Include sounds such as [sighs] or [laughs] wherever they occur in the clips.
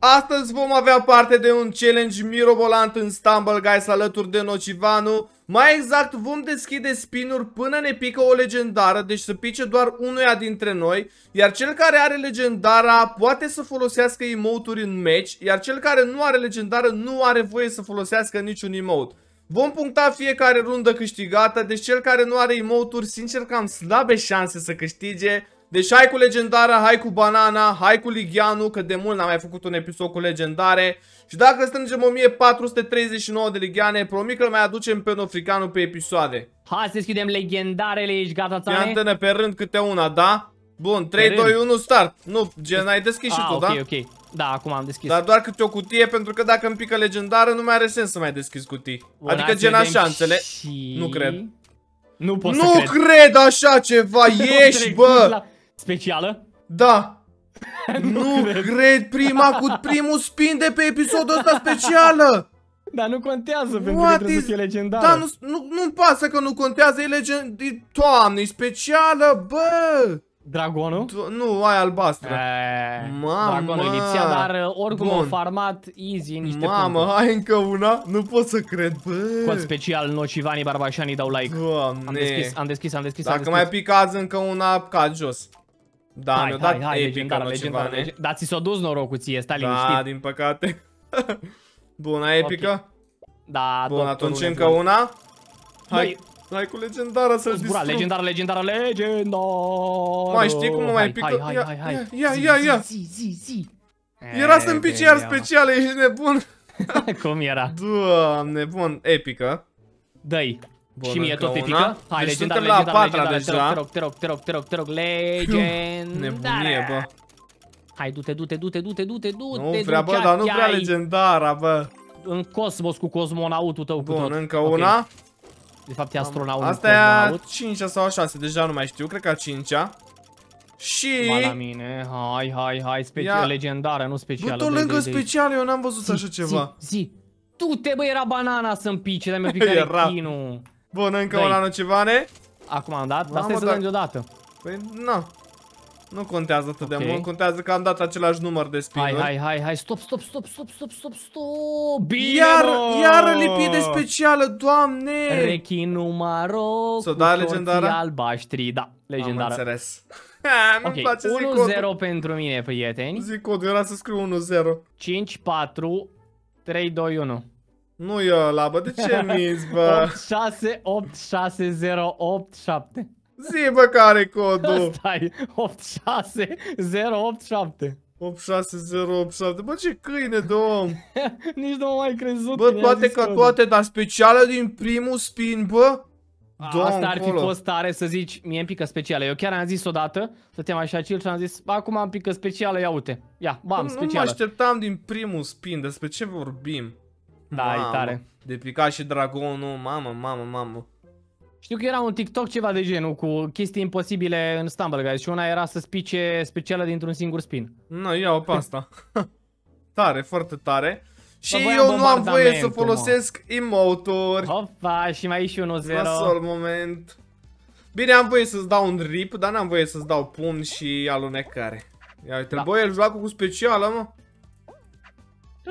Astăzi vom avea parte de un challenge mirobolant în Stumble Guys alături de Nocivanu. Mai exact, vom deschide spinuri până ne pică o legendară, deci să pice doar unuia dintre noi. Iar cel care are legendara poate să folosească emote în match, iar cel care nu are legendară nu are voie să folosească niciun emote. Vom puncta fiecare rundă câștigată, deci cel care nu are emote sincer că am slabe șanse să câștige. Deci hai cu legendara, hai cu banana, hai cu ligianu, că de mult n-am mai făcut un episod cu legendare. Și dacă strângem 1439 de ligiane, promit că mai aducem pe Nofricanu pe episoade. Hai să deschidem legendarele, ești gata, Ia antene pe rând câte una, da? Bun, 3, 2, 1, start. Nu, gen, ai deschis și ah, tu, okay, da? ok, Da, acum am deschis. Dar doar câte o cutie, pentru că dacă îmi pică legendară, nu mai are sens să mai deschis cutii. Bun, adică gen așa, înțeleg? Și... Nu cred. Nu pot nu să cred. cred așa ceva, [laughs] ești, bă! La... Specială? Da. [laughs] nu, nu cred. cred prima cu primul spin de pe episodul ăsta specială. [laughs] Dar nu contează pentru What că trebuie is... să fie legendară. Da, nu, nu, nu pasă că nu contează, e legend... Doamne, e specială, bă! Dragonul? Do nu, ai albastră. Mamă! Dragonul lipsea, dar uh, oricum Bun. farmat easy niște Mamă, puncte. hai încă una? Nu pot să cred, bă! Cod special, Nocivani Barbașani dau like. Doamne! Am deschis, am deschis, am deschis, Dacă am deschis. mai picați încă una, cad jos. Da, hai, mi-a hai, dat hai, epic legendară, legendară, legendară. Dar ți s-a dus norocul ție, stai da, liniștit. Da, din păcate. [laughs] Bună, epică? Okay. Da, Bun, atunci încă una. Hai, Băi. hai cu legendară să-l distrug. Legendară, legendară, legendară. Mai știi cum mă mai pică? Hai, hai, hai, hai. Ia, ia, ia. Zi, zi, zi. Era să-mi pici iar special, ești nebun. [laughs] cum era? Doamne, bun, epică. Dă-i. Și mie tot epică? Una. Hai, deci legendară, la legendară, patra legendară. deja. Te rog, te rog, te rog, te rog, te rog, legendară. Nebunie, bă. Hai, du-te, du-te, du-te, du-te, du-te, du-te. Nu vrea, bă, dar nu vrea legendara, bă. În cosmos cu cosmonautul tău cu Bun, tot. încă una. De fapt e astronaut Asta e a 5 sau a 6, deja nu mai știu, cred că a 5 -a. Și... Ba la mine, hai, hai, hai, special, Ia... legendară, nu specială. Bă, tot lângă special, eu n-am văzut zi, așa ceva. Zi, zi. Tu-te, bă, era banana să-mi pice, dar mi-a [laughs] picat rechinul. Bun, încă una nocivane. Acum am dat, dar stai să dăm deodată. Păi, na. Nu contează atât okay. de mult, contează că am dat același număr de spinuri. Hai, hai, hai, hai, stop, stop, stop, stop, stop, stop, stop. Bine, iar, bă! iar lipi de specială, doamne! Rechinul maro Să da legendară? albaștri, da, legendară. Am înțeles. [laughs] ok, 1-0 pentru mine, prieteni. Zic codul, era să scriu 1-0. 5, 4, 3, 2, 1. Nu e ăla, bă, de ce [laughs] miți, bă? 8, 6, 8, 6, 0, 8, 7. Zi, bă, care codul? [laughs] Stai, 8, 6, 0, 8, 7. 86087. Bă, ce câine de om! [laughs] Nici nu m mai crezut. Bă, toate ca toate, dar specială din primul spin, bă! Domn, Asta ar fi fost tare să zici, mie îmi pică specială. Eu chiar am zis odată, stăteam așa chill și am zis, acum am pică specială, ia uite. Ia, bam, nu, specială. Nu mă așteptam din primul spin, despre ce vorbim? Da, mamă, e tare. De picat și dragonul, mamă, mamă, mamă. Știu că era un TikTok ceva de genul cu chestii imposibile în Stumble Guys și una era să spice specială dintr-un singur spin. Nu, iau pe asta. [laughs] tare, foarte tare. Și eu nu am voie să folosesc emote-uri. Hopa, și mai e și 1-0. Nasol moment. Bine, am voie să-ți dau un rip, dar n-am voie să-ți dau pumn și alunecare. Ia uite, da. băi, el joacă cu specială, mă.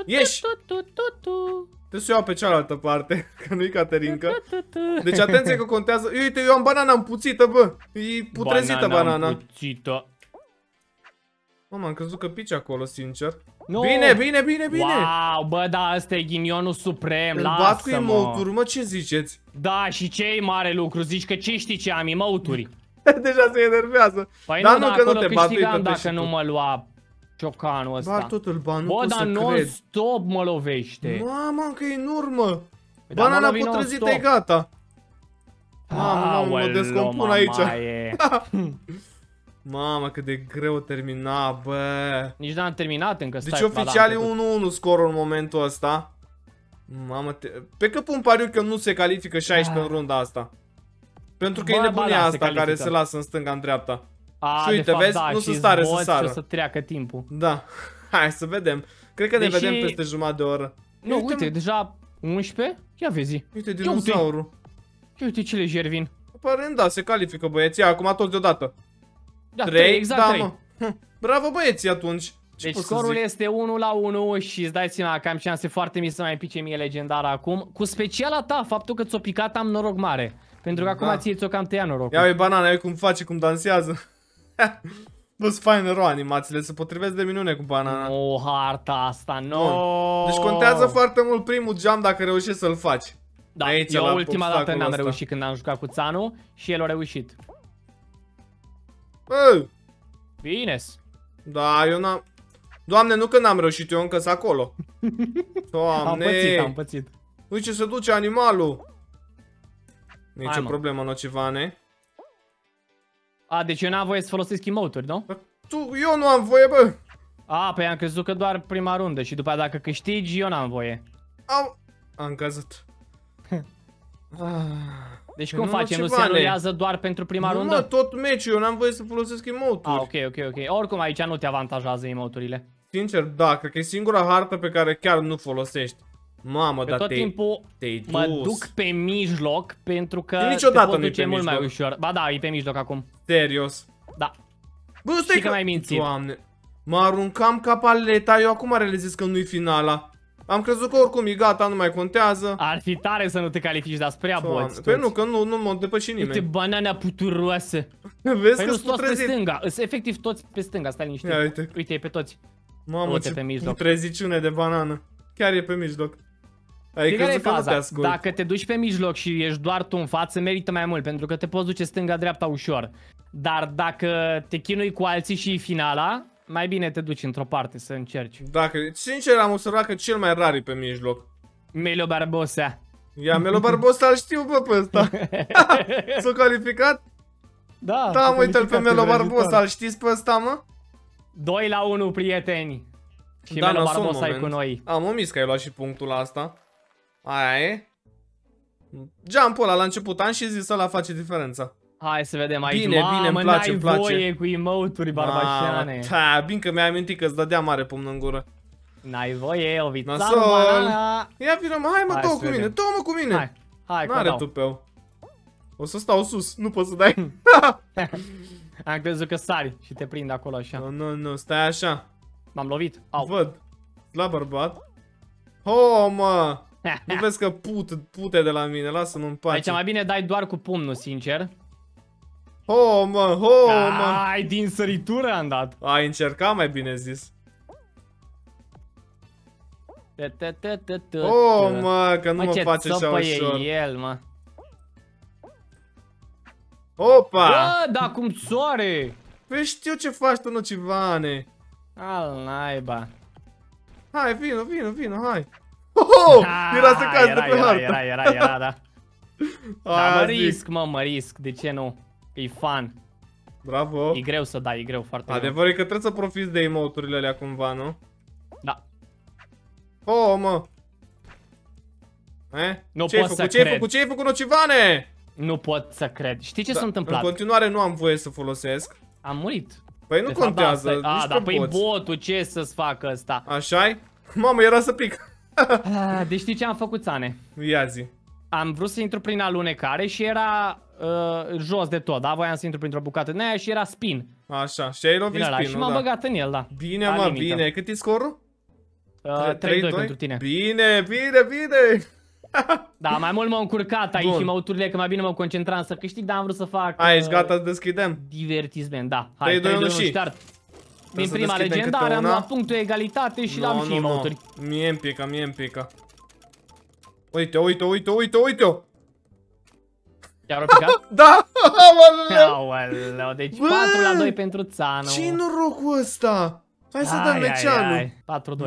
Ieși! Trebuie să iau pe cealaltă parte, [laughs] că nu-i Caterinca. Deci atenție că contează. Uite, eu am banana împuțită, bă. E putrezită banana. banana. împuțită. Mă, am crezut că pici acolo, sincer. No. Bine, bine, bine, bine. Wow, bă, da, ăsta e ghinionul suprem, lasă-mă. bat cu emote mă, ce ziceți? Da, și ce e mare lucru? Zici că ce știi ce am, emote-uri. [laughs] Deja se enervează. Păi Dar nu, nu că nu te bat, uite dacă nu mă lua ciocanul ăsta. Bar tot îl ban, nu Bă, dar non-stop mă lovește. Mamă, că e în urmă. Păi Banana putrezită e gata. Mamă, mamă, mă descompun aici. [laughs] Mamă, cât de greu termina, bă. Nici n-am terminat încă, stai. Deci oficial e 1-1 scorul în momentul ăsta. Mamă, te... pe că pun pariu că nu se califică 16 ah. în runda asta. Pentru că bă, e nebunia da, asta se care se lasă în stânga, în dreapta. A, și uite, fapt, vezi, da, nu sunt stare să sară. să treacă timpul. Da. [laughs] Hai să vedem. Cred că Deși... ne vedem peste jumătate de oră. Nu, uite, uite deja 11? Ia vezi. Uite dinozaurul. Ia uite ce lejer vin. Aparent da, se califică băieții, acum toți deodată. Da, 3, exact da, 3. Mă. Bravo băieții atunci. deci scorul este 1 la 1 și îți dai seama că am șanse foarte mici să mai pice mie legendară acum. Cu speciala ta, faptul că ți-o picat am noroc mare. Pentru că da. acum ție ți-o cam tăia noroc. Ia uite banana, ia cum face, cum dansează. Nu-s fain rău animațiile, se potrivesc de minune cu banana. O, harta asta, no. Deci contează foarte mult primul jump dacă reușești să-l faci. Da, Aici, eu ultima dată n-am reușit când am jucat cu Țanu și el a reușit. Bine. Da, eu n-am... Doamne, nu că n-am reușit, eu încă acolo. [laughs] Doamne. Am pățit, am pățit. Uite ce se duce animalul. Nici o problemă, nocivane. A, deci eu n-am voie să folosesc emote nu? Tu, eu nu am voie, bă. A, păi am crezut că doar prima rundă și după dacă câștigi, eu n-am voie. Am... Am căzut. [laughs] Deci cum facem? Nu se anulează doar pentru prima nu, rundă? Nu, tot meciul, eu n-am voie să folosesc emote-uri. Ah, ok, ok, ok. Oricum aici nu te avantajează emote-urile. Sincer, da, cred că e singura hartă pe care chiar nu folosești. Mamă, dar tot timpul mă duc pe mijloc pentru că niciodată te pot duce mult mijloc. mai ușor. Ba da, e pe mijloc acum. Serios? Da. Bă, stai că... mai mințit. Doamne. Mă aruncam ca paleta, eu acum realizez că nu-i finala. Am crezut că oricum e gata, nu mai contează. Ar fi tare să nu te califici, dar spre boți. Păi nu, că nu, nu mă depăși nimeni. Uite banana puturoasă. Vezi păi că nu toți pe stânga, sunt efectiv toți pe stânga, stai liniștit. Ia, uite. Uite, pe toți. Mamă, ce pe mijloc. putreziciune de banană. Chiar e pe mijloc. Ai care e faza? Te Dacă te duci pe mijloc și ești doar tu în față, merită mai mult, pentru că te poți duce stânga-dreapta ușor. Dar dacă te chinui cu alții și finala, mai bine te duci într-o parte să încerci. Dacă, sincer, am observat că cel mai rar e pe mijloc. Melo Barbosa. Ia, Melo Barbosa, îl știu, bă, pe ăsta. [laughs] S-a calificat? Da, Da, uite-l pe Melo Barbosa, îl știți pe ăsta, mă? 2 la 1, prieteni. Și da, Melo Barbosa e cu noi. Am omis că ai luat și punctul asta. Aia e. Jump-ul ăla la început am și zis să la face diferența. Hai să vedem aici. Bine, Mamă, bine, îmi place, îmi place. voie cu emote-uri barbașane. Da, bine că mi-ai amintit că îți dădea mare pumn în gură. N-ai voie, o banana. Ia vină mă, hai mă, hai, mă cu mine, două mă cu mine. Hai, hai, N-are tupeu. O să stau sus, nu poți să dai. [laughs] Am crezut că sari și te prind acolo așa. Nu, nu, nu, stai așa. M-am lovit. Au. Văd. La bărbat. Oh, mă. [laughs] nu vezi că put, pute de la mine, lasă-mă în pace. Aici mai bine dai doar cu pumnul, sincer. Ho, mă, ho, mă. Ai, din săritură am dat. Ai încercat mai bine zis. Oh, mă, că nu mă, face așa ușor. el, mă. Opa! Bă, da, cum soare! Păi știu ce faci tu, nocivane. Al naiba. Hai, vină, vină, vină, hai. Oh, era să cazi de pe hartă. Era, era, era, da. [laughs] Da, mă risc, mă, mă risc, de ce nu? E fun. Bravo. E greu să dai, e greu, foarte Adevărul e că trebuie să profiți de emoturile alea cumva, nu? Da. Oh, mă. Eh? Nu ce pot să făcut? Ce ai făcut? Ce ai făcut, nocivane? Nu pot să cred. Știi ce da, s-a întâmplat? În continuare nu am voie să folosesc. Am murit. Păi nu de contează, fapt, A, dar păi botul, ce să-ți facă ăsta? Așa-i? Mamă, era să pic. [laughs] Ah, deci știi ce am făcut, Țane? Ia zi. Am vrut să intru prin alunecare și era uh, jos de tot, da? Voiam să intru printr-o bucată în aia și era spin. Așa, și ai lovit spin Și m-am da. băgat în el, da. Bine, mă, limită. bine. Cât e scorul? Uh, 3-2 pentru tine. Bine, bine, bine. [laughs] da, mai mult m-am încurcat aici Bun. și măuturile, că mai bine mă concentram să câștig, dar am vrut să fac... Aici, uh, gata, deschidem. Divertisment, da. Hai, 3-2 și start. Din prima legendară am luat punctul egalitate și l-am și măuturi. Mie îmi pica, mie îmi pica. Uite, uite, uite, uite, uite-o! Te-au picat? [laughs] da! Aoleu, deci Bă, 4 la 2 pentru Țanu. ce norocul ăsta? Hai să dăm mecianul.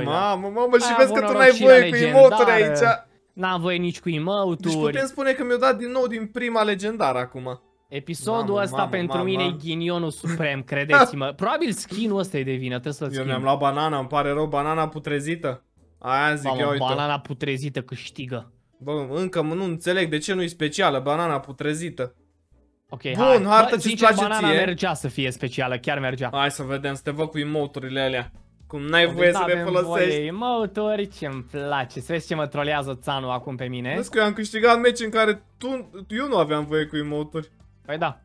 4-2, Mamă, mamă, și vezi că tu n-ai voie cu emoturi aici. N-am voie nici cu emoturi. Deci putem spune că mi-o dat din nou din prima legendară acum. Episodul mamă, ăsta mamă, pentru mamă. mine e ghinionul suprem, credeți-mă. [laughs] Probabil skin-ul ăsta e de vină, trebuie să-l schimb. Eu mi-am luat banana, îmi pare rău, banana putrezită. Aia zic Mamă, eu, uite. banana putrezită câștigă. Bă, încă nu înțeleg de ce nu e specială banana putrezită. Ok, Bun, hai. hartă ce-ți place banana ție. mergea să fie specială, chiar mergea. Hai să vedem, să te văd cu emoturile alea. Cum n-ai voie să le folosești. Emoturi, ce-mi place. Să vezi ce mă trolează Țanu acum pe mine. Vezi că eu am câștigat meci în care tu, eu nu aveam voie cu emoturi. Păi da.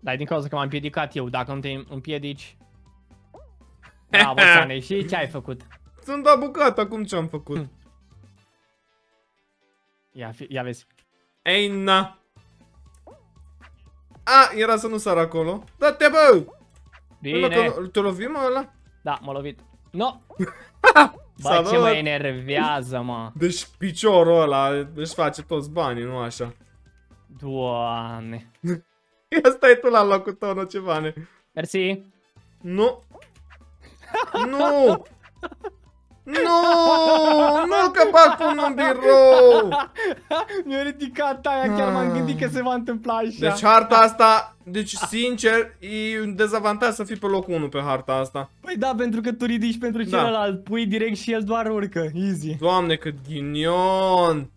Dar din cauza că m-am împiedicat eu, dacă nu te împiedici... Bravo, [laughs] Sane, și ce ai făcut? Sunt dat bucată, acum ce am făcut? Hm. Ia, fi, ia vezi. Ei, na. A, era să nu sar acolo. Da-te, bă! Bine. Te lovim ăla? Da, m-a lovit. No! [laughs] Bă, ce mă enervează, mă. Deci piciorul ăla își face toți banii, nu așa? Doamne. [laughs] Ia stai tu la locul tău, nu ceva, ne. Mersi. Nu. nu! Nu, nu că bag până în birou! Mi-a ridicat aia, chiar m-am gândit că se va întâmpla așa. Deci harta asta, deci sincer, e un dezavantaj să fii pe locul 1 pe harta asta. Păi da, pentru că tu ridici pentru da. celălalt, pui direct și el doar urcă, easy. Doamne, cât ghinion!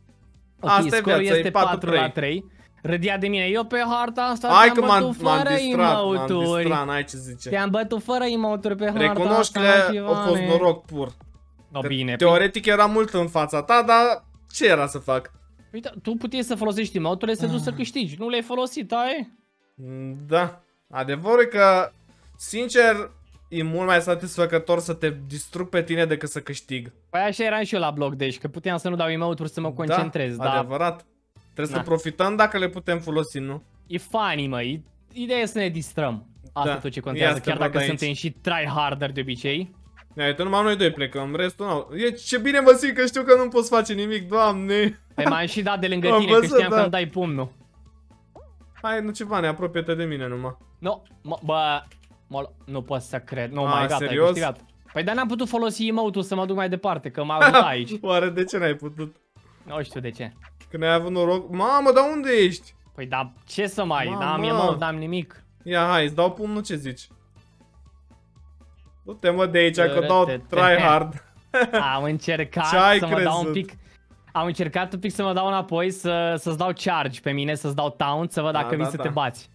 Okay, asta e viața, este 4, 4 la 3. Râdea de mine, eu pe harta asta Hai că m-am distrat, m-am distrat, n-ai ce zice. Te-am bătut fără emoturi pe harta Recunoști asta, că a fost noroc pur. No, bine. Teoretic era mult în fața ta, dar ce era să fac? Uite, tu puteai să folosești emoturile să duci să câștigi. Nu le-ai folosit, ai? Da. Adevărul e că, sincer, e mult mai satisfăcător să te distrug pe tine decât să câștig. Păi așa eram și eu la bloc, deci că puteam să nu dau emoturi să mă da, concentrez. Da, adevărat. Trebuie Na. să profităm dacă le putem folosi, nu? E funny, mă. Ideea e să ne distrăm. Asta da. tot ce contează, chiar dacă aici. suntem și tryharder de obicei. Ia uite, numai noi doi plecăm, restul nu. E ce bine mă simt că știu că nu poți face nimic, doamne. Păi m-am și dat de lângă tine, văzut, că știam da. că îmi dai pumnul. Hai, nu ceva, ne apropie-te de mine numai. Nu, no, bă, mă, nu pot să cred. Nu, mai gata, serios? ai câștigat. Păi dar n-am putut folosi emote să mă duc mai departe, că m-a avut [laughs] aici. Oare de ce n-ai putut? Nu știu de ce. Că n-ai avut noroc. Mamă, dar unde ești? Păi da, ce să mai, n-am emote, n-am nimic. Ia, hai, îți dau pumnul, ce zici? Du-te mă de aici că dau tryhard. [laughs] Am încercat să mă dau un pic... Am încercat un pic să mă dau înapoi, să, să-ți dau charge pe mine, să-ți dau taunt, să văd dacă da, vii da, să da. te bați.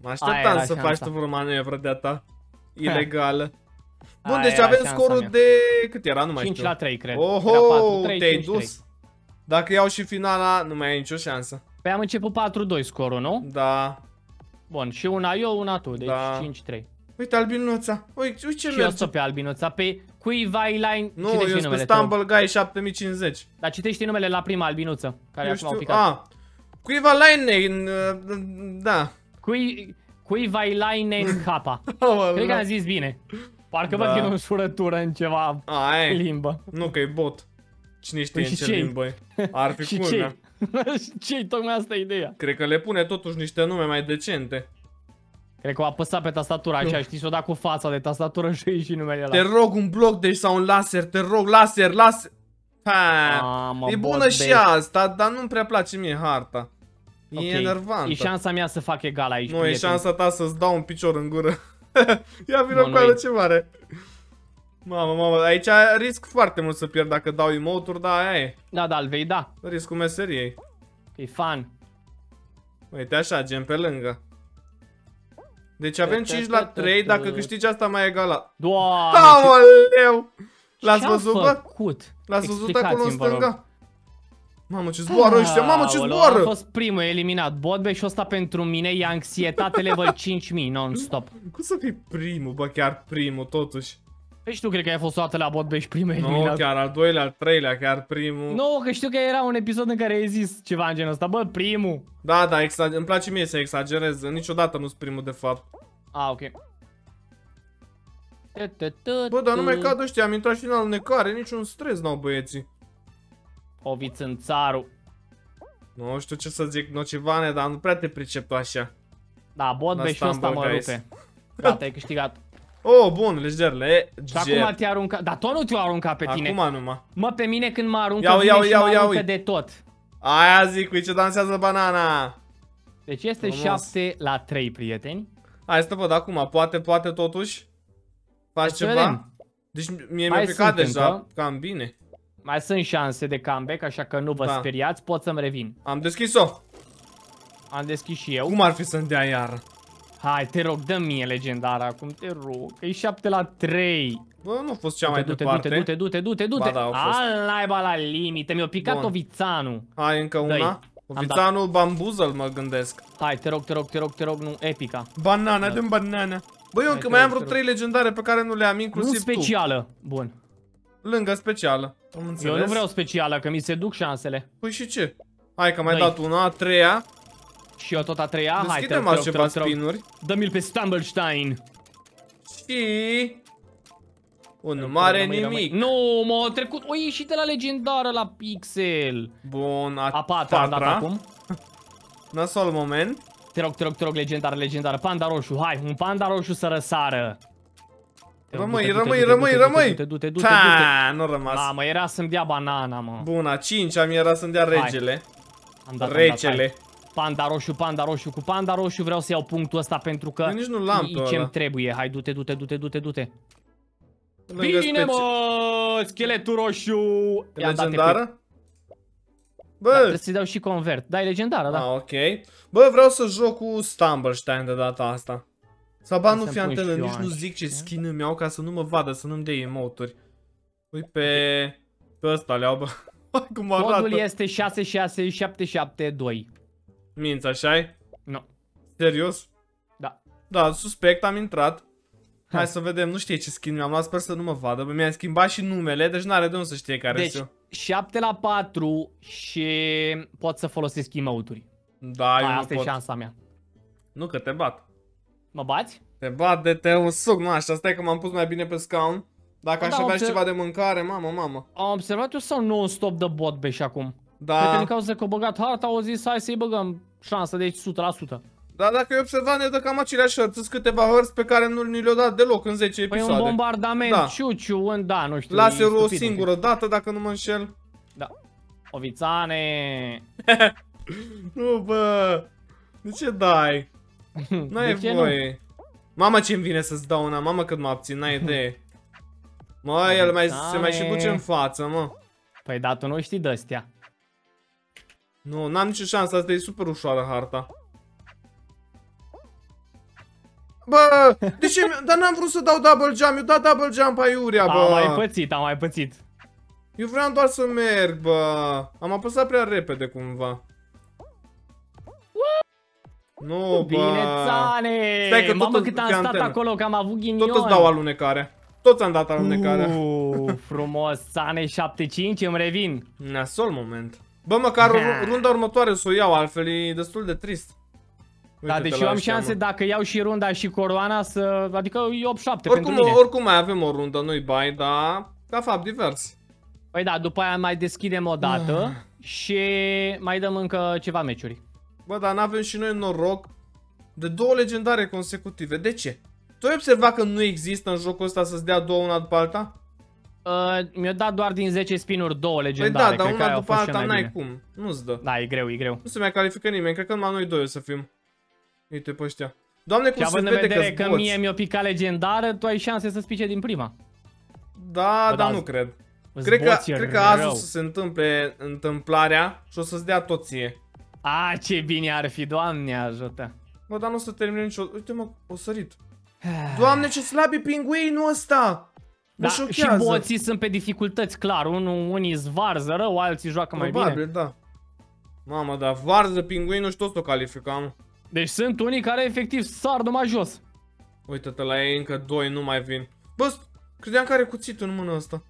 Mă așteptam să faci tu vreo manevră de-a ta. [laughs] Ilegală. Bun, Aia deci avem scorul de... Cât era? Nu mai 5 știu. la 3, cred. Oho, te-ai dus. 3. Dacă iau și finala, nu mai ai nicio șansă. Păi am început 4-2 scorul, nu? Da. Bun, și una eu, una tu, deci da. 5-3. Uite albinuța. Uite, uite ce Și merge. eu pe albinuța. Pe cui vai line... Nu, eu sunt pe Stumble Guy 7050. Dar citești numele la prima albinuță. Care eu știu. Picat. Ah. Cuiva line... Da. Cui... Cuiva line în capa. [laughs] Cred că am zis bine. Parcă da. văd că e o înșurătură în ceva A, limbă. Nu, că e bot. Cine știe păi în ce cei? limbă Ar fi [laughs] culmea. ce [laughs] Tocmai asta e ideea. Cred că le pune totuși niște nume mai decente. Cred că o apăsat pe tastatura așa, știi, s-o dat cu fața de tastatură [laughs] și și numele ăla. Te rog un bloc deci sau un laser, te rog, laser, laser. Ha, A, e bună și de... asta, dar nu-mi prea place mie harta. E okay. enervantă. E șansa mea să fac egal aici, Nu, prieten. e șansa ta să-ți dau un picior în gură. Ia vină cu ce mare. Mamă, mamă, aici risc foarte mult să pierd dacă dau emote dar aia e. Da, da, îl vei da. Riscul meseriei. E fan. Uite așa, gen pe lângă. Deci avem 5 la 3, dacă câștigi asta mai egalat. Doamne! Aoleu! L-ați văzut, bă? L-ați văzut acolo în stânga? Mamă ce zboară ăștia, mamă ce zboară! A fost primul eliminat, Botbe și ăsta pentru mine e anxietate level 5000 non-stop. Cum să fii primul, bă, chiar primul totuși? Păi știu, cred că ai fost o dată la bot și primul eliminat. Nu, chiar al doilea, al treilea, chiar primul. Nu, că știu că era un episod în care ai zis ceva în genul ăsta. Bă, primul. Da, da, îmi place mie să exagerez. Niciodată nu-s primul, de fapt. Ah, ok. Bă, dar nu mai cad ăștia, am intrat și în alunecare, niciun stres n-au băieții. O țarul. Nu știu ce să zic, nocivane, dar nu prea te pricep tu așa. Da, bot și ăsta mă rupe. Gata, ai câștigat. Oh, bun, leger, leger. Și acum te arunca, dar tot nu te-o arunca pe tine. Acum numai. Mă, pe mine când mă aruncă, iau, iau, iau, și mă aruncă de tot. Aia zic, cu ce dansează banana. Deci este Frumos. 7 la 3, prieteni. Hai să văd acum, poate, poate totuși faci Hai ceva? Deci mie mi-a picat deja, încă. cam bine. Mai sunt șanse de comeback, așa că nu vă da. speriați, pot să-mi revin. Am deschis-o. Am deschis și eu. Cum ar fi să-mi dea iară? Hai, te rog, dă mie legendara acum, te rog. Că e 7 la 3. Bă, nu a fost cea mai du-te, departe. Du-te, du-te, du-te, du-te, du-te. Al naiba la limite, mi-a picat Bun. Ovițanu. Hai, încă una. Ovițanul bambuzăl, mă gândesc. Hai, te rog, te rog, te rog, te rog, nu, epica. Banana, dăm banana. Băi, eu încă mai am vreo 3 legendare pe care nu le am, inclusiv Nu specială. Tu. Bun. Lângă specială. Am eu nu vreau specială, că mi se duc șansele. Păi și ce? Hai că mai dat una, a treia. Și eu tot a treia. Hai, te rog, ceva spinuri. Dă-mi-l pe Stumblestein. Și... Un mare nimic. Nu, m-a trecut. O ieșit de la legendară la pixel. Bun, a, a patra, patra. dat acum. [laughs] Nasol moment. Te rog, te rog, te rog, legendară, legendară. Panda roșu, hai, un panda roșu să răsară. Rămâi, rămâi, rămâi, rămâi! Du-te, du-te, du-te, du-te! nu rămas. Da, mă, era să-mi dea banana, mă. Bun, a 5 am era să-mi dea regele. Am dat, Recele. Am dat, Panda roșu, panda roșu. Cu panda roșu vreau să iau punctul ăsta pentru că nici nu l-am pe ce-mi trebuie. Hai, du-te, du-te, du-te, du-te, du-te. Bine, mă, scheletul roșu. Legendară? Bă! Da, trebuie să-i dau și convert. Da, e legendară, da. Ah, ok. Bă, vreau să joc cu Stumblestein de data asta. Sau ba nu fi antenă, nici nu zic ce skin îmi iau ca să nu mă vadă, să nu-mi dea emoturi. Ui pe... Pe ăsta le-au, bă. [laughs] Cum arată. Codul este 66772. Minți, așa -i? Nu. Serios? Da. Da, suspect, am intrat. Hai să vedem, nu știe ce skin mi-am luat, sper să nu mă vadă. Mi-am schimbat și numele, deci n-are de unde să știe care deci, sunt. 7 la 4 și pot să folosesc emote-uri. Da, Hai, eu asta nu e șansa mea. Nu că te bat. Mă bați? Te bat de te un suc, nu așa, stai că m-am pus mai bine pe scaun. Dacă aș da, avea ceva de mâncare, mamă, mamă. Am observat eu sau non-stop de bot be și acum? Da. Cred că din cauza că au băgat harta, au zis hai să-i băgăm șansă de 100%. Da, dacă ai observat, ne dă cam aceleași hărți, câteva hărți pe care nu ni le-au dat deloc în 10 episoade. Păi un bombardament, da. ciuciu, în, da, nu știu. Laserul o singură dată, dacă nu mă înșel. Da. Ovițane. [laughs] nu, bă. De ce dai? [laughs] N-ai voie. Nu? Mama ce-mi vine să-ți dau una, mamă cât mă abțin, n-ai idee. Mă, el mai, se mai și duce în față, mă. Păi da, tu nu știi de-astea. Nu, n-am nicio șansă, asta e super ușoară harta. Bă, de ce? Dar n-am vrut să dau double jump, eu dat double jump aiurea, bă. Am mai pățit, am mai pățit. Eu vreau doar să merg, bă. Am apăsat prea repede cumva. Nu, bă. Bine, țane! Stai că Mamă, cât am stat antenă. acolo, că am avut ghinion. Tot îți dau alunecare. Toți am dat alunecare. Uuu, frumos, țane 7-5, îmi revin. Nasol moment. Bă, măcar [laughs] runda următoare să o iau, altfel e destul de trist. Da, deci eu am șanse dacă iau și runda și coroana să... Adică e 8-7 oricum, pentru mine. Oricum mai avem o rundă, nu-i bai, dar ca fapt divers. Păi da, după aia mai deschidem o dată ah. și mai dăm încă ceva meciuri. Bă, dar n-avem și noi noroc de două legendare consecutive. De ce? Tu ai observat că nu există în jocul ăsta să-ți dea două una după alta? Uh, Mi-a dat doar din 10 spinuri două legendare. Păi da, dar una după alta n-ai cum. Nu-ți dă. Da, e greu, e greu. Nu se mai califică nimeni. Cred că numai noi doi o să fim. Uite pe ăștia. Doamne, cum se vede că, că mie mi-o picat legendară, tu ai șanse să spice din prima. Da, Bă, dar da, nu cred. Cred că, cred că azi o să se întâmple întâmplarea și o să-ți dea toție. A, ce bine ar fi, doamne ajută. Bă, dar nu o să termine nicio... Uite mă, o sărit. [sighs] Doamne, ce slab e pinguinul ăsta! Mă da, șochează. și boții sunt pe dificultăți, clar. Unul, unii zvarză rău, alții joacă mai Probabil, bine. da. Mamă, dar varză pinguinul și tot o calificam. Deci sunt unii care efectiv sar numai jos. Uite-te la ei, încă doi nu mai vin. Bă, credeam că are cuțitul în mână asta.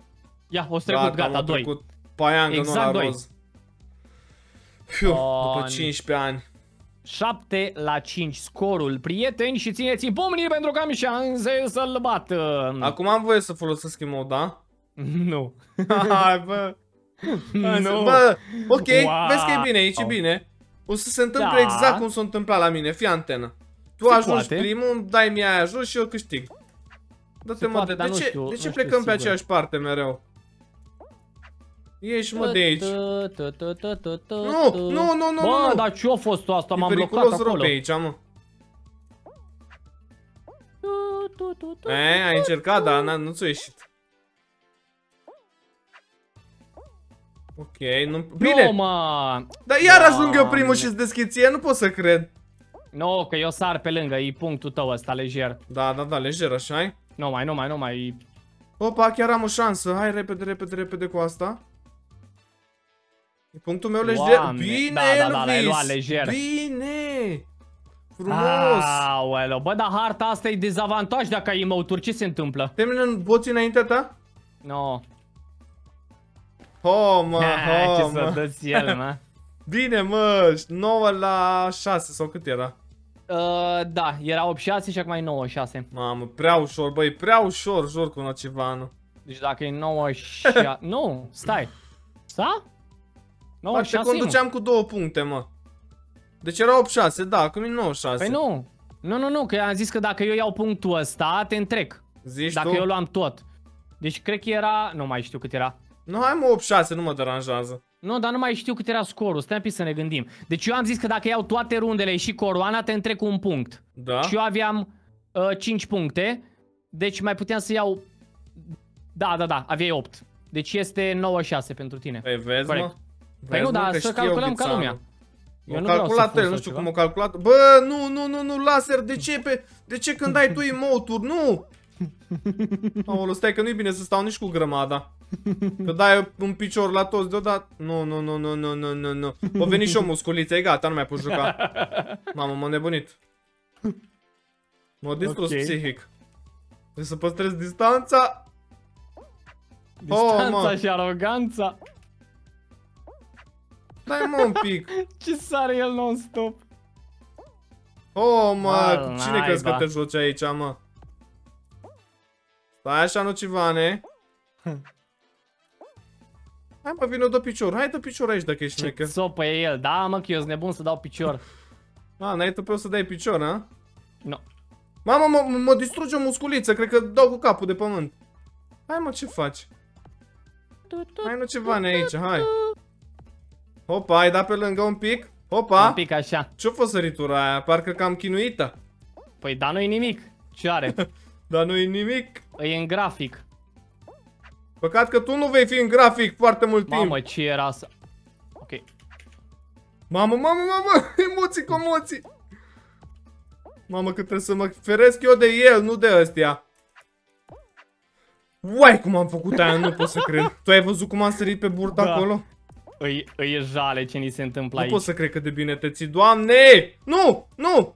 Ia, o trecut, gata, gata doi. Trecut. Paiangă, exact nu la doi. roz. Fiu, după 15 ani. 7 la 5 scorul, prieteni, și țineți-mi pomnii pentru că am șanse să-l bat. Acum am voie să folosesc emote, da? [laughs] Nu. Hai, bă. nu. Bă, ok, wow. vezi că e bine, aici e bine. O să se întâmple da. exact cum s-a întâmplat la mine, fii antenă. Tu se ajungi poate. primul, dai mie aia jos și eu câștig. Dă-te mă, de, de ce, știu, de ce plecăm știu, pe aceeași parte mereu? Ieși mă de aici. Nu, nu, nu, nu, Bă, dar ce-a fost asta? M-am blocat acolo. pe aici, mă. E, ai încercat, dar nu ți-a ieșit. Ok, nu... Bine! Nu, mă! Dar iar ajung eu primul și-ți deschid ție, nu pot să cred. Nu, că eu sar pe lângă, e punctul tău ăsta, lejer. Da, da, da, lejer, așa -i? Nu mai, nu mai, nu mai. Opa, chiar am o șansă. Hai repede, repede, repede cu asta. E punctul meu lejer. Bine, da, da, da, Elvis! Da, lejer. Bine! Frumos! Aoleu, bă, dar harta asta e dezavantaj dacă ai emote ce se întâmplă? Termină boții înaintea ta? No. Oh, mă, oh, Ce să dă el, mă. Bine, mă, 9 la 6 sau cât era? Uh, da, era 8-6 și acum e 9-6. Mamă, prea ușor, băi, prea ușor jur cu Nocivanu. Deci dacă e 9 6... nu, stai. Sta? 9 Poate 6 conduceam cu două puncte, mă. Deci era 8-6, da, acum e 9-6. Păi nu. Nu, nu, nu, că am zis că dacă eu iau punctul ăsta, te întrec. Zici Dacă tu? eu luam tot. Deci cred că era... Nu mai știu cât era. Nu, hai mă 8-6, nu mă deranjează. Nu, dar nu mai știu cât era scorul. Stai un pic să ne gândim. Deci eu am zis că dacă iau toate rundele și coroana, te întrec cu un punct. Da. Și eu aveam uh, 5 puncte. Deci mai puteam să iau... Da, da, da, aveai 8. Deci este 9-6 pentru tine. Păi vezi, Corect. mă? Păi nu, dar să calculăm ca lumea. Eu nu calculat el, nu știu cum o calculat. Bă, nu, nu, nu, nu, laser, de ce pe... De ce când ai tu [laughs] emote Nu! Aolo, stai că nu-i bine să stau nici cu grămada. Că dai un picior la toți deodată. Nu, nu, nu, nu, nu, nu, nu, nu. O veni și o musculiță, e gata, nu mai pot juca. Mamă, m-am nebunit. M-a distrus okay. psihic. Trebuie să păstrez distanța. Distanța oh, și aroganța. Dai mă un pic. [laughs] Ce sare el non-stop. Oh, mă, cine crezi că te joci aici, mă? Stai așa, nocivane. [laughs] Hai mă, vină, dă picior. Hai, dă picior aici dacă ești Ce sopă e el. Da, mă, că eu sunt nebun să dau picior. A, n-ai tu pe o să dai picior, a? Nu. No. Mama, mă, mă distruge o musculiță. Cred că dau cu capul de pământ. Hai, mă, ce faci? Hai, nu ceva aici, hai. Hopa, ai dat pe lângă un pic? Hopa. Un pic așa. Ce-a fost săritura aia? Parcă cam chinuită. Păi, da, nu-i nimic. Ce are? [laughs] Dar nu-i nimic. E în grafic. Păcat că tu nu vei fi în grafic foarte mult mamă, timp. Mamă, ce era asta? Ok. Mamă, mamă, mamă, [laughs] emoții, comoții. Mamă, că trebuie să mă feresc eu de el, nu de ăstea. Uai, cum am făcut aia, nu pot să cred. Tu ai văzut cum am sărit pe burtă da. acolo? Îi, îi e jale ce ni se întâmplă nu aici. Nu pot să cred că de bine te ții, doamne! Nu, nu!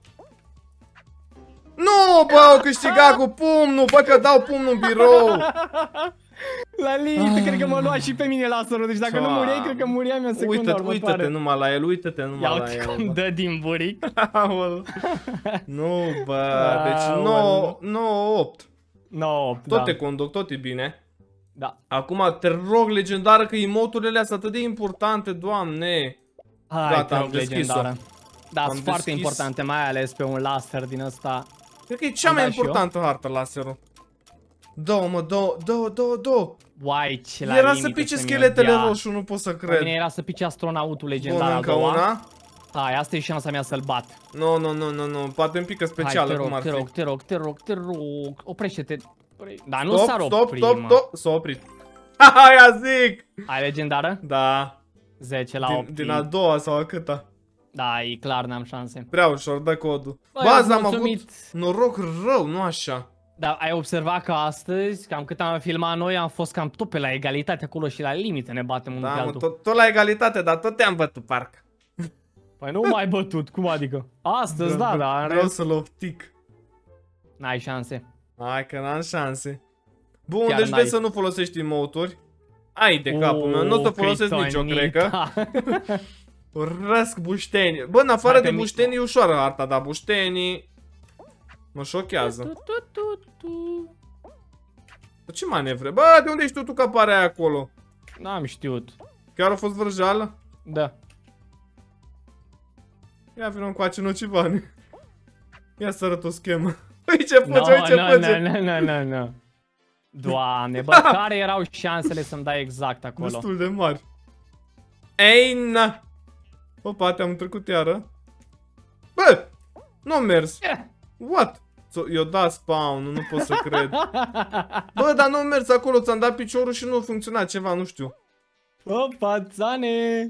Nu, bă, au câștigat cu pumnul, bă, că dau pumnul în birou. [laughs] La limită, cred că mă lua și pe mine laserul, deci dacă Cea... nu mureai, cred că muriam în secunda uită, următoare. Uită-te numai la el, uită-te numai Ia la el. cum dă din buric. [laughs] nu, bă, deci 9, 9, 8. 9, 8, Tot da. te conduc, tot e bine. Da. Acum te rog legendară că emoturile astea atât de importante, doamne. Hai, Gata, am deschis-o. Da, sunt foarte importante, mai ales pe un laser din ăsta. Cred că e cea mai importantă hartă laserul. Două, mă, două, două, două, două. Uai, ce la Era să pice scheletele roșu, nu pot să cred. Bine, era să pice astronautul legendar Bun, a doua. una. Hai, asta e șansa mea să-l bat. Nu, nu, nu, nu, nu, poate un pică specială Hai, te rog, cum ar te rog, fi. te rog, te rog, te rog, oprește-te. Dar nu s-ar opri, Stop, stop, stop, s-a oprit. [laughs] Aia zic! Ai legendară? Da. 10 la 8. Din, din a doua sau a câta? Da, e clar, n-am șanse. Prea ușor, dă codul. Bă, am avut noroc rău, nu așa. Dar ai observat că astăzi, cam cât am filmat noi, am fost cam tot pe la egalitate acolo și la limite ne batem unul da, pe altul. Tot, tot la egalitate, dar tot te-am bătut, parcă. [laughs] Păi nu mai bătut, cum adică? Astăzi, da, da, dar... Vreau să-l optic. N-ai șanse. Hai că n-am șanse. Bun, Chiar deci vezi să nu folosești emoturi. Ai de capul meu, nu o să folosesc nicio, cred că. [laughs] Răsc buștenii. Bă, în afară de buștenii e ușoară arta, dar buștenii... Mă șochează. Ce manevre? Bă, de unde ești tu, tu că apare acolo? N-am știut. Chiar a fost vrăjeală? Da. Ia vină încoace nocivane. Ia să arăt o schemă. Uite ce face, uite ce face. Nu, nu, nu, nu. Doamne, bă, [laughs] care erau șansele să-mi dai exact acolo? Destul de mari. Ei, na. Opa, te-am trecut iară. Bă, nu am mers. What? Eu da spawn, nu pot să cred. Bă, dar nu am mers acolo, ți-am dat piciorul și nu funcționa ceva, nu știu. Opa, țane!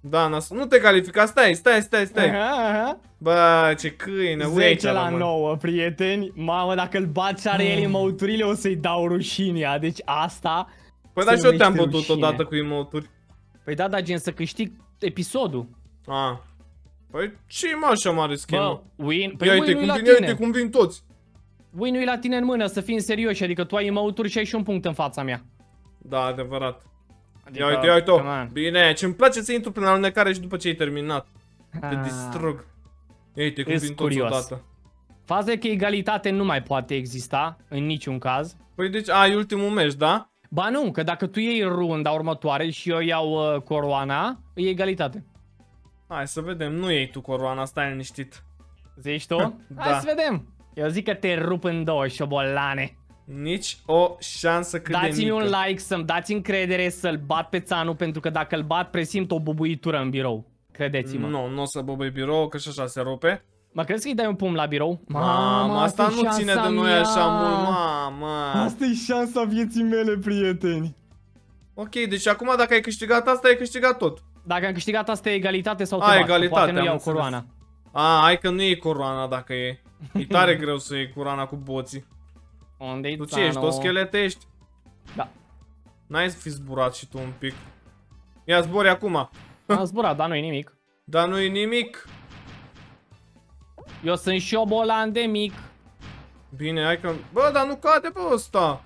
Da, nu te califica, stai, stai, stai, stai. Aha, aha. Bă, ce câine, 10 la 9, prieteni. Mamă, dacă îl bați are el emoturile, o să-i dau rușinea. Deci asta... Păi da, și eu te-am bătut odată cu emoturi. Păi da, dar gen să câștig episodul. Ah. Păi ce mă așa mare schemă? Bă, win, păi ia uite cum vin, uite cum vin toți. Win-ul e la tine în mână, să fim serioși, adică tu ai emote și ai și un punct în fața mea. Da, adevărat. Adică, ia uite, ia uite Bine, ce-mi place să intru prin alunecare și după ce ai terminat. Te ah. distrug. Ia uite cum vin toți odată. Faza e că egalitate nu mai poate exista, în niciun caz. Păi deci ai ultimul meci, da? Ba nu, că dacă tu iei runda următoare și eu iau uh, coroana, e egalitate. Hai să vedem, nu iei tu coroana, stai liniștit. Zici tu? [laughs] da. Hai să vedem. Eu zic că te rup în două, șobolane. Nici o șansă cât Dați-mi un like, să-mi dați încredere să-l bat pe țanu, pentru că dacă îl bat, presimt o bubuitură în birou. Credeți-mă. Nu, nu o să bubui birou, că și așa se rupe. Mă crezi că-i dai un pumn la birou? Mamă, asta nu ține de noi așa mult, mamă. Asta e șansa vieții mele, prieteni. Ok, deci acum dacă ai câștigat asta, ai câștigat tot. Dacă am câștigat asta e egalitate sau te A, bat, egalitate, poate nu iau coroana. A, hai că nu e coroana dacă e. E tare [laughs] greu să iei coroana cu boții. Unde-i Tu ce ești? O schelete ești? Da. N-ai fi zburat și tu un pic. Ia zbori acum. Am zburat, dar nu-i nimic. Dar nu-i nimic? Eu sunt șobolan de mic. Bine, hai că... Bă, dar nu cade pe ăsta.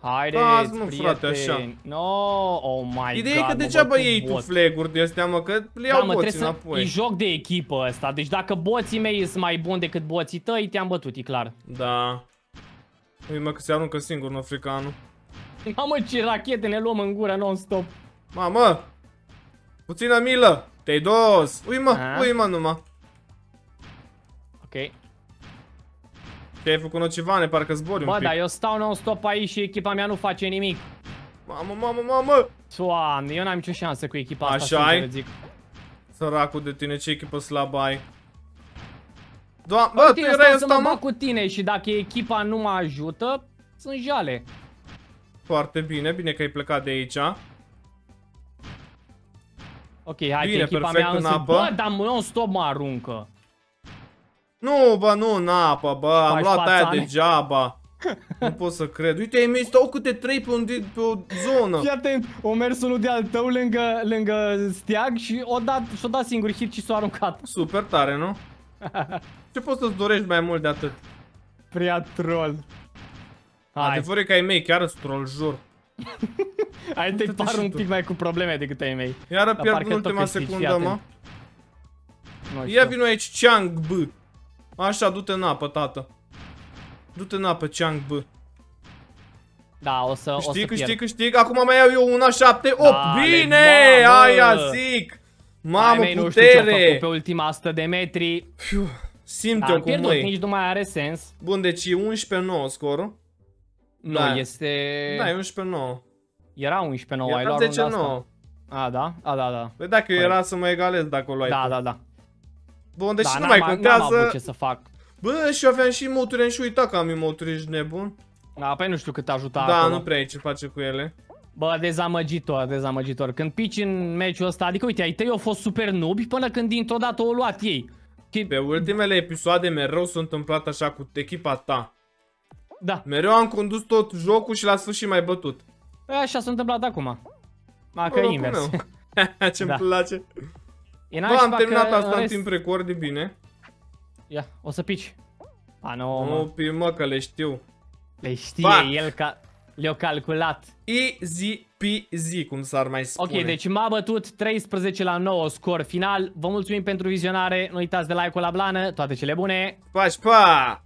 Haideți, Azi, mă, frate, așa. No, oh my Ideea god, e că degeaba iei tu flag-uri de astea, mă, că le iau da, boții înapoi. E joc de echipă ăsta, deci dacă boții mei sunt mai buni decât boții tăi, te-am bătut, e clar. Da. Ui, mă, că se aruncă singur în africanul. Mamă, ce rachete ne luăm în gură non-stop. Mamă! Puțină milă! Te-ai dos! Ui, mă, ui, mă, numai. Ok. Ce ai făcut nocivane, parcă zbori Bă, un pic. dar eu stau non-stop aici și echipa mea nu face nimic. Mamă, mamă, mamă! Doamne, eu n-am nicio șansă cu echipa Așa asta, ai? zic. Săracul de tine, ce echipă slabă ai? Doamne, bă, tu erai ăsta, mă? cu tine și dacă echipa nu mă ajută, sunt jale. Foarte bine, bine că ai plecat de aici. Ok, hai bine, că echipa mea însă, bă, dar non-stop mă aruncă. Nu, bă, nu în apă, bă, am Faci luat aia degeaba. nu pot să cred. Uite, ai mei stau câte trei pe, un, pe o zonă. Fii atent, o mers unul de al tău lângă, lângă steag și o dat, și-o dat singur hit și s-a aruncat. Super tare, nu? Ce poți să-ți dorești mai mult de atât? Prea troll. Hai. Adevărul e că ai mei chiar sunt troll, jur. Ai te par un pic mai cu probleme decât ai mei. Iară pierd în ultima secundă, mă. Ia vino aici, Chang B. Așa, du-te în apă, tată. Du-te în apă, Chang B. Da, o să, câștig, o să câștig, pierd. câștig. Acum mai iau eu una 7 8. Da, Bine! Aia zic! Mamă, Ai, putere! Nu știu pe ultima 100 de metri. Simte-o da, cum pierdut, nici nu mai are sens. Bun, deci e 11-9 scorul. Nu, da. este... Da, e 11-9. Era 11-9, ai luat 10 9. A, da? A, da, da. Păi dacă Corect. era să mă egalez dacă o luai Da, tu. da, da. Bun, deci da, nu mai contează. ce să fac. Bă, și aveam și emoturi, am și uitat că am emoturi, ești nebun. Da, păi nu știu cât ajuta Da, acolo. nu prea ai ce face cu ele. Bă, dezamăgitor, dezamăgitor. Când pici în meciul ăsta, adică uite, ai tăi au fost super nubi până când dintr-o dată o luat ei. Pe ultimele episoade mereu s-a întâmplat așa cu echipa ta. Da. Mereu am condus tot jocul și la sfârșit mai bătut. Păi așa s-a întâmplat acum. Ma că invers. [laughs] Ce-mi da. place. Bă, am terminat asta în timp record, de bine. Ia, o să pici. A, nu, Nu, pi, mă, că le știu. Le știe ba. el ca... Le-o calculat. Easy peasy, cum s-ar mai spune. Ok, deci m-a bătut 13 la 9 scor final. Vă mulțumim pentru vizionare. Nu uitați de like-ul la blană. Toate cele bune. Pa, pa!